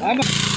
来吧